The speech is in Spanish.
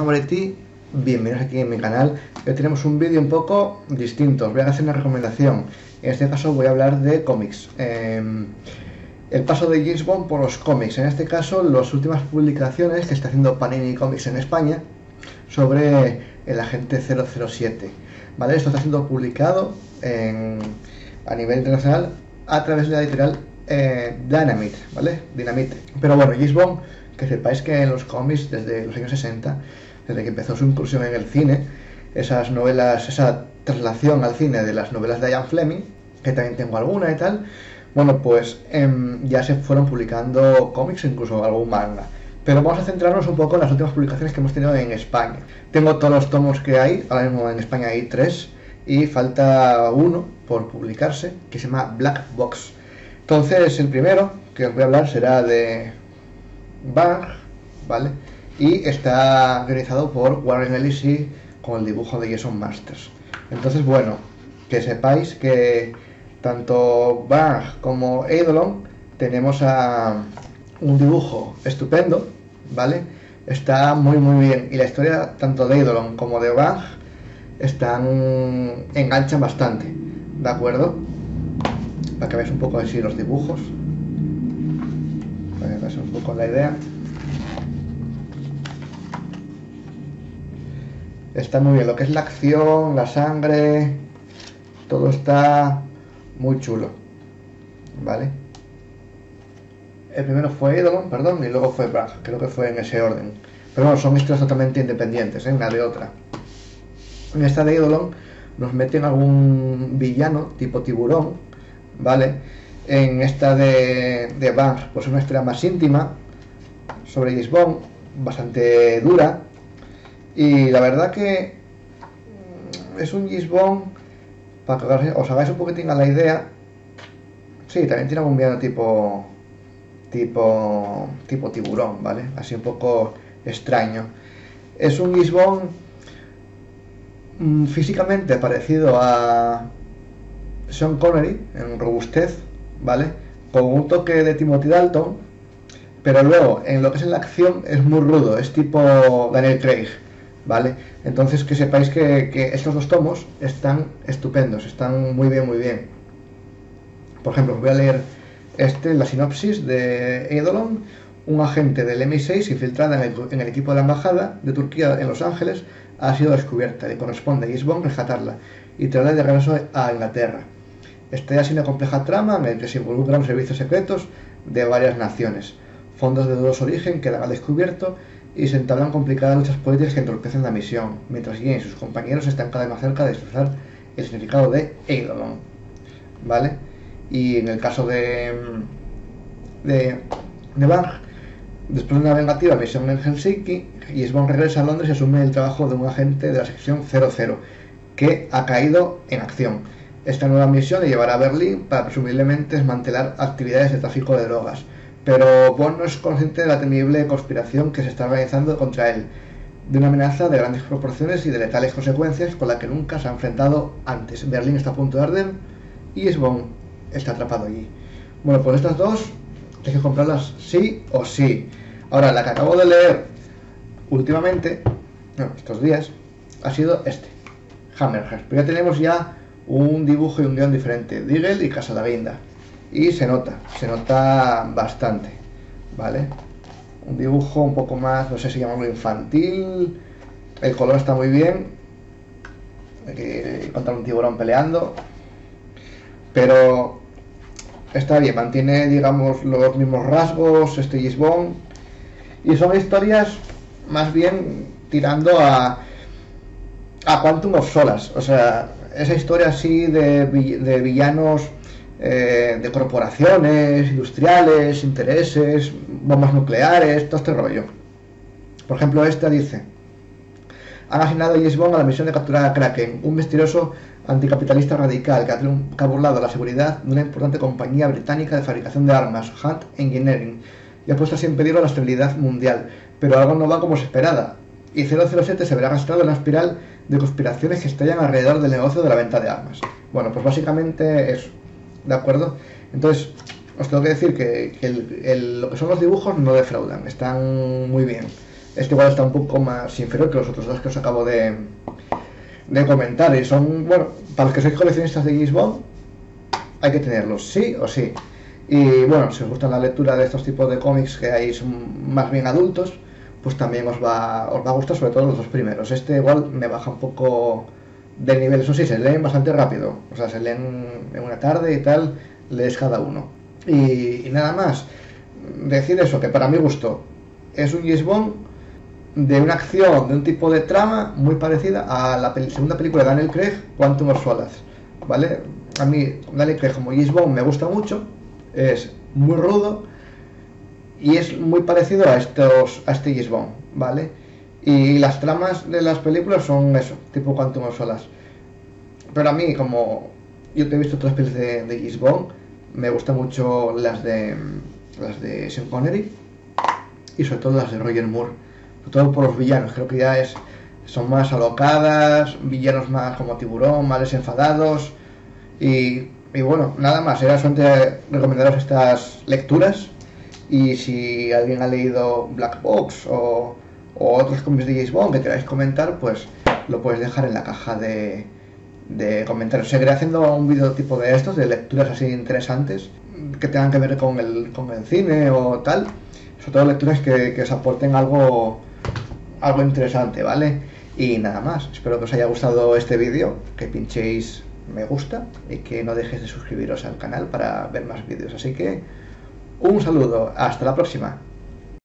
Moretti, bienvenidos aquí en mi canal. Hoy tenemos un vídeo un poco distinto, os voy a hacer una recomendación. En este caso voy a hablar de cómics. Em, el paso de James Bond por los cómics. En este caso, las últimas publicaciones que está haciendo Panini Comics en España sobre el agente 007. ¿Vale? Esto está siendo publicado a nivel internacional a través de la editorial eh, Dynamite, ¿vale? Dynamite. Pero bueno, James Bond, que sepáis que en los cómics desde los años 60, desde que empezó su incursión en el cine, esas novelas, esa traslación al cine de las novelas de Ian Fleming, que también tengo alguna y tal, bueno, pues em, ya se fueron publicando cómics, incluso algún manga. Pero vamos a centrarnos un poco en las últimas publicaciones que hemos tenido en España. Tengo todos los tomos que hay, ahora mismo en España hay tres, y falta uno por publicarse, que se llama Black Box. Entonces, el primero que os voy a hablar será de Bang, ¿vale? Y está organizado por Warren Ellis con el dibujo de Jason Masters. Entonces, bueno, que sepáis que tanto Bang como Eidolon tenemos a un dibujo estupendo, ¿vale? Está muy muy bien. Y la historia tanto de Eidolon como de Bang están enganchan bastante, ¿de acuerdo? Para que veáis un poco así los dibujos. Veáis un poco la idea. Está muy bien, lo que es la acción, la sangre, todo está muy chulo, ¿vale? El primero fue Eidolon, perdón, y luego fue Bragg, creo que fue en ese orden. Pero bueno, son historias totalmente independientes, ¿eh? una de otra. En esta de Eidolon nos meten algún villano tipo tiburón, ¿vale? En esta de, de Bang, pues una historia más íntima sobre Gisbon, bastante dura. Y la verdad que es un Gisbon, para que os hagáis un poquitín a la idea, sí, también tiene algún villano tipo tipo tipo tiburón, ¿vale? Así un poco extraño. Es un Gisbon Mm, físicamente parecido a Sean Connery en robustez, ¿vale? Con un toque de Timothy Dalton, pero luego en lo que es en la acción es muy rudo, es tipo Daniel Craig, ¿vale? Entonces que sepáis que, estos dos tomos están estupendos, están muy bien, muy bien. Por ejemplo, voy a leer este, la sinopsis de Eidolon, un agente del MI6 infiltrada en el, en el equipo de la embajada de Turquía en Los Ángeles ha sido descubierta. Le corresponde a Gisbon rescatarla y traerla de regreso a Inglaterra. Está así una compleja trama en que se involucran servicios secretos de varias naciones. Fondos de dudoso origen quedan al descubierto y se entablan complicadas luchas políticas que entorpecen la misión, mientras Jane y sus compañeros están cada vez más cerca de expresar el significado de Eidolon. ¿Vale? Y en el caso de. de. de Bang, Después de una vengativa misión en Helsinki, Gisbon regresa a Londres y asume el trabajo de un agente de la sección 00, que ha caído en acción. Esta nueva misión le llevará a Berlín para presumiblemente desmantelar actividades de tráfico de drogas, pero Bond no es consciente de la temible conspiración que se está organizando contra él, de una amenaza de grandes proporciones y de letales consecuencias con la que nunca se ha enfrentado antes. Berlín está a punto de arder y Gisbon está atrapado allí. Bueno, pues estas dos hay que comprarlas sí o sí. Ahora, la que acabo de leer últimamente, estos días, ha sido este, Hammerhead. Pero ya tenemos ya un dibujo y un guion diferente, Digel y Casa de Guinda. Y se nota, se nota bastante, ¿vale? Un dibujo un poco más, no sé si llamarlo infantil, el color está muy bien, contra un tiburón peleando, pero está bien, mantiene, digamos, los mismos rasgos, este Gisbon, y son historias más bien tirando a, a Quantum of Solas. O sea, esa historia así de, de villanos eh, de corporaciones, industriales, intereses, bombas nucleares, todo este rollo. Por ejemplo, esta dice: Han asignado a James a la misión de capturar a Kraken, un misterioso anticapitalista radical que ha, que burlado la seguridad de una importante compañía británica de fabricación de armas, Hunt Engineering y ha puesto así en peligro la estabilidad mundial. Pero algo no va como se esperaba, y 007 se verá arrastrado en una espiral de conspiraciones que estallan alrededor del negocio de la venta de armas. Bueno, pues básicamente eso, ¿de acuerdo? Entonces, os tengo que decir que, lo que son los dibujos no defraudan, están muy bien. Este igual está un poco más inferior que los otros dos que os acabo de, de comentar. Y son, bueno, para los que sois coleccionistas de Bond, hay que tenerlos, sí o sí. Y bueno, si os gusta la lectura de estos tipos de cómics que hay son más bien adultos, pues también os va, os va a gustar, sobre todo los dos primeros. Este igual me baja un poco de nivel, eso sí, se leen bastante rápido, o sea, se leen en una tarde y tal, lees cada uno. Y, nada más, decir eso, que para mi gusto es un Bond de una acción, de un tipo de trama muy parecida a la segunda película de Daniel Craig, Quantum of Solace, ¿vale? A mí Daniel Craig como Bond me gusta mucho, es muy rudo y es muy parecido a estos a este Bond, ¿vale? Y las tramas de las películas son eso, tipo Quantum of Solace. Pero a mí, como yo te he visto otras películas de, de Bond, me gustan mucho las de las de Sean Connery y sobre todo las de Roger Moore, sobre todo por los villanos, creo que ya es son más alocadas, villanos más como tiburón, más desenfadados y, y bueno, nada más, era solamente recomendaros estas lecturas y si alguien ha leído Black Box o, o otros cómics de James Bond que queráis comentar, pues lo podéis dejar en la caja de, de comentarios. Seguiré haciendo un vídeo tipo de estos, de lecturas así interesantes, que tengan que ver con el, con el cine o tal. Sobre todo lecturas que, que os aporten algo, algo interesante, ¿vale? Y nada más, espero que os haya gustado este vídeo, que pinchéis me gusta y que no dejéis de suscribiros al canal para ver más vídeos. Así que un saludo, hasta la próxima.